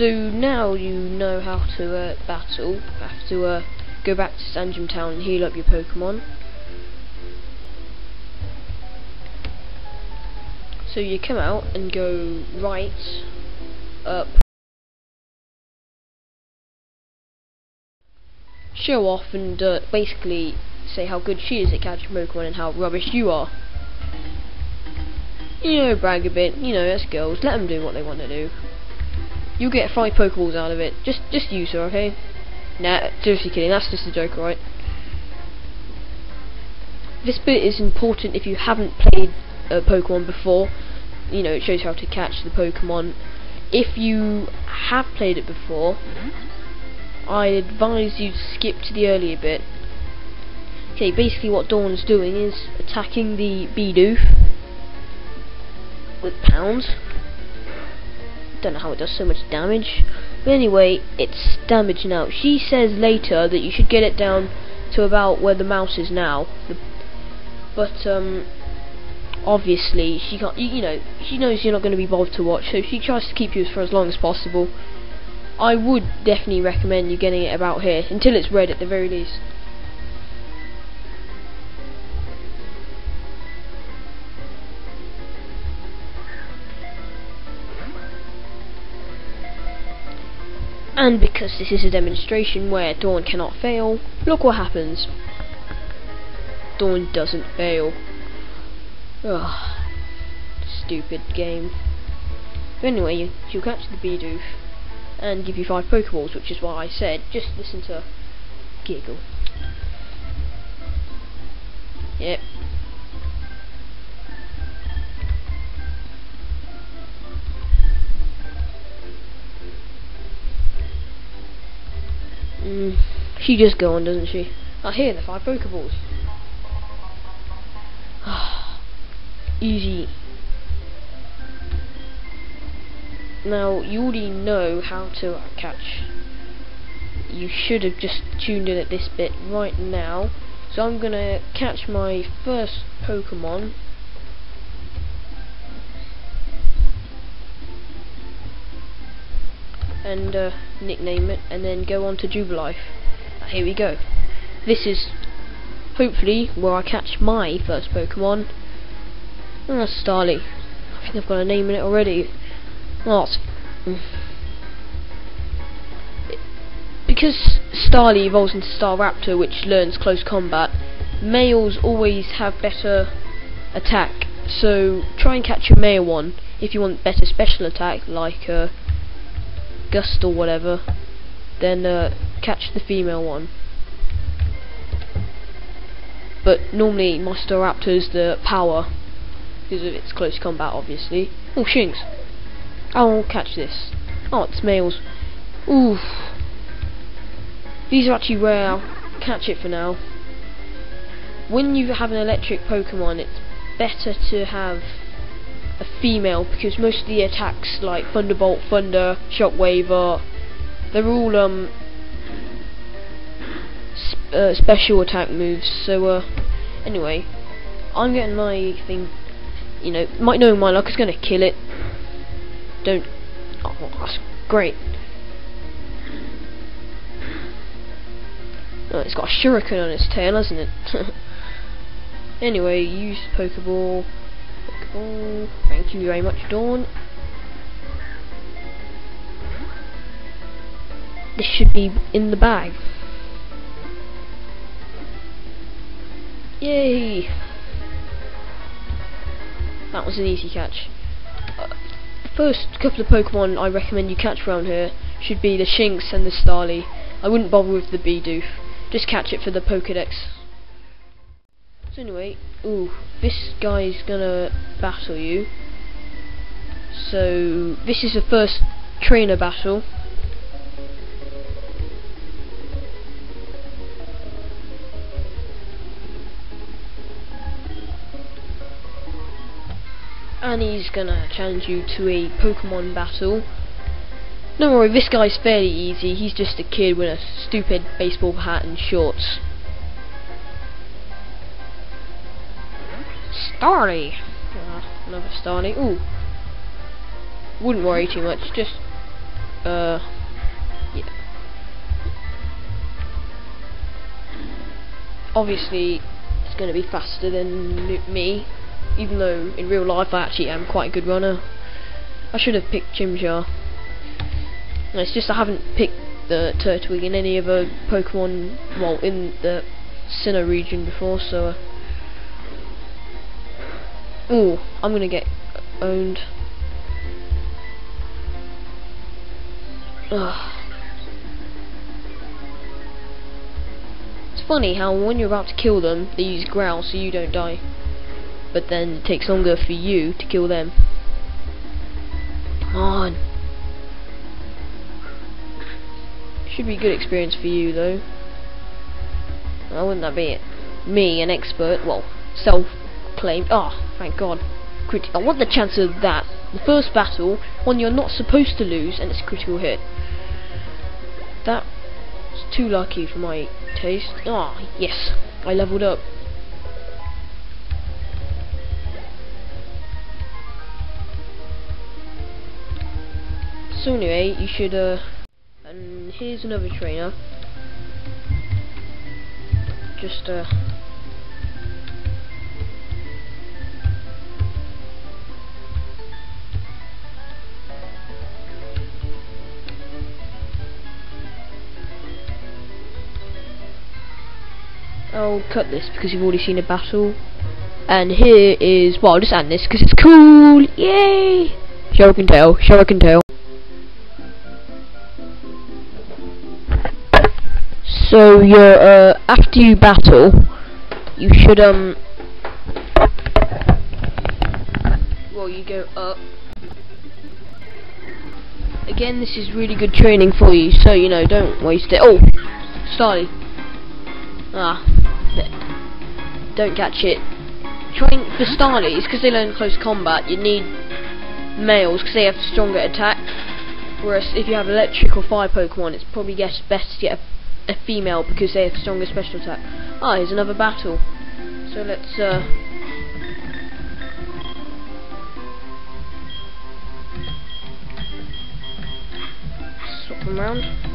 So now you know how to uh, battle. Have to uh, go back to Sandgem Town and heal up your Pokemon. So you come out and go right, up, show off and uh, basically say how good she is at catching Pokemon and how rubbish you are. You know, brag a bit, you know, that's girls, let them do what they want to do. You'll get five Pokeballs out of it, just just use her, okay? Nah, seriously kidding, that's just a joke, right? This bit is important if you haven't played uh, Pokemon before, you know, it shows how to catch the Pokemon. If you have played it before, I advise you to skip to the earlier bit. Okay, basically what Dawn's doing is attacking the Bidoof with pounds. Don't know how it does so much damage. But anyway, it's damaged now. She says later that you should get it down to about where the mouse is now. But um, obviously she can't. You, you know, she knows you're not going to be bothered to watch, so she tries to keep you for as long as possible. I would definitely recommend you getting it about here until it's red at the very least. And because this is a demonstration where Dawn cannot fail, look what happens. Dawn doesn't fail. Ugh, stupid game. But anyway, you, she'll catch the Bidoof and give you five Pokeballs, which is why I said just listen to giggle. Yep. Mm, she just go on, doesn't she? I hear the five Pokeballs. Easy. Now, you already know how to catch. You should have just tuned in at this bit right now. So I'm going to catch my first Pokemon. And uh, nickname it, and then go on to Jubilife. Here we go. This is hopefully where I catch my first Pokemon. Oh, Starly. I think I've got a name in it already. What? Because Starly evolves into Staraptor, which learns close combat, males always have better attack. So try and catch a male one if you want better special attack, like uh, Gust or whatever. Then uh, catch the female one. But normally my Staraptor is the power because of its close combat, obviously. Oh, Shinx. I'll catch this. Oh, it's males. Oof. These are actually rare. I'll catch it for now. When you have an electric Pokemon, it's better to have a female because most of the attacks like Thunderbolt, Thunder, Shockwave are they're all um sp uh, special attack moves. So uh, anyway, I'm getting my thing. You know, might know my luck is gonna kill it. Don't. Oh, that's great. Oh, it's got a shuriken on its tail, hasn't it? anyway, use Pokeball. Pokeball. Thank you very much, Dawn. This should be in the bag. Yay! That was an easy catch. Uh, first couple of Pokemon I recommend you catch around here should be the Shinx and the Starly. I wouldn't bother with the Bidoof. Just catch it for the Pokedex. So anyway, ooh, this guy's gonna battle you. So this is the first trainer battle. And he's gonna challenge you to a Pokemon battle. Don't worry, this guy's fairly easy. He's just a kid with a stupid baseball hat and shorts. Starly! Uh, another Starly. Ooh. Wouldn't worry too much. Just uh, yeah. Obviously, it's going to be faster than me, even though in real life I actually am quite a good runner. I should have picked Chimchar. It's just I haven't picked the Turtwig in any of other Pokemon, well, in the Sinnoh region before, so... Uh, Ooh, I'm gonna get owned. Ugh. It's funny how when you're about to kill them, they use growl so you don't die. But then it takes longer for you to kill them. Come on. Should be a good experience for you though. Why wouldn't that be it? Me, an expert, well, Ah, oh, thank God. I want the chance of that. The first battle, one you're not supposed to lose, and it's a critical hit. That's too lucky for my taste. Ah, oh, yes, I leveled up. So anyway, you should, uh, and here's another trainer. Just, uh, I'll cut this because you've already seen a battle. And here is, well, I'll just add this because it's cool. Yay! Tell. Show can tell. So you're, uh, after you battle, you should, um, well, you go up. Again, this is really good training for you, so, you know, don't waste it. Oh! Starly. Ah, don't catch it. Trying for Starlies, because they learn close combat, you need males because they have stronger attack. Whereas if you have electric or fire Pokemon, it's probably best to get a, a female because they have stronger special attack. Ah, here's another battle. So let's uh, swap them around.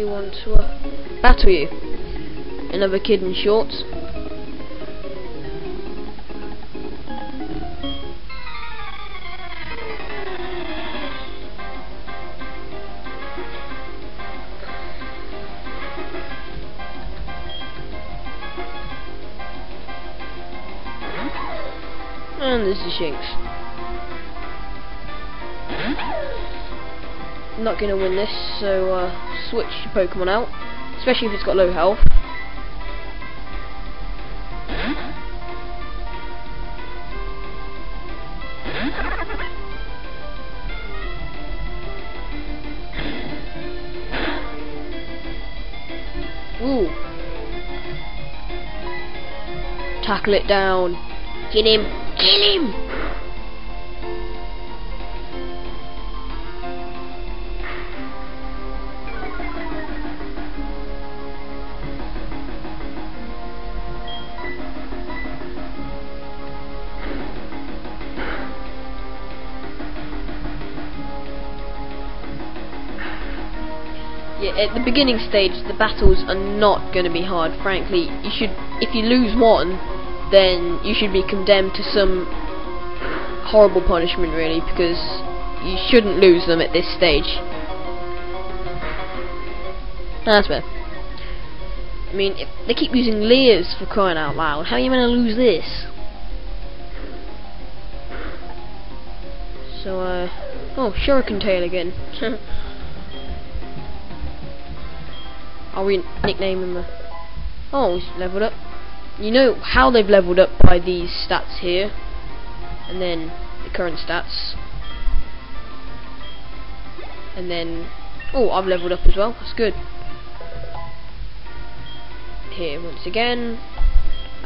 He wants to uh, battle you. Another kid in shorts. And this is Shinx. Not going to win this, so uh, switch Pokemon out, especially if it's got low health. Ooh. Tackle it down. Get him. Kill him. Yeah, at the beginning stage, the battles are not going to be hard. Frankly, you should, if you lose one, then you should be condemned to some horrible punishment, really, because you shouldn't lose them at this stage. That's fair. I mean, if they keep using Leers for crying out loud, how are you going to lose this? So, uh, oh, Shuriken Tail again. I'll nickname him. Oh, he's leveled up. You know how they've leveled up by these stats here, and then the current stats, and then oh, I've leveled up as well. That's good. Here once again,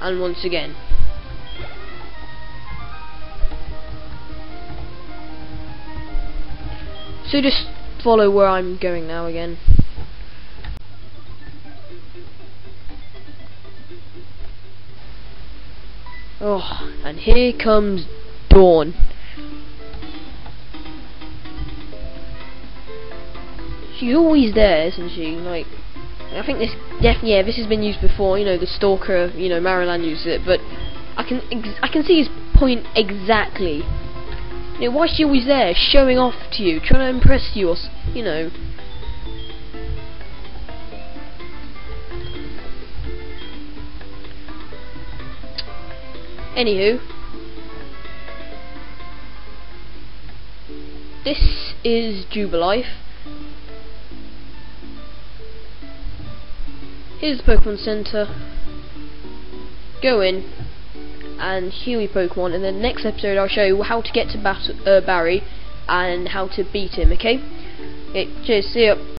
and once again. So just follow where I'm going now again. Oh, and here comes Dawn. She's always there, isn't she? Like, I think this, definitely, yeah, this has been used before. You know, the stalker, you know, Marilan uses it, but I can, I can see his point exactly. You know, why is she always there, showing off to you, trying to impress you, or, you know. Anywho, this is Jubilife. Here's the Pokemon Center. Go in and heal your Pokemon, and then next episode I'll show you how to get to Bat uh, Barry and how to beat him. Okay? Okay. Cheers. See ya.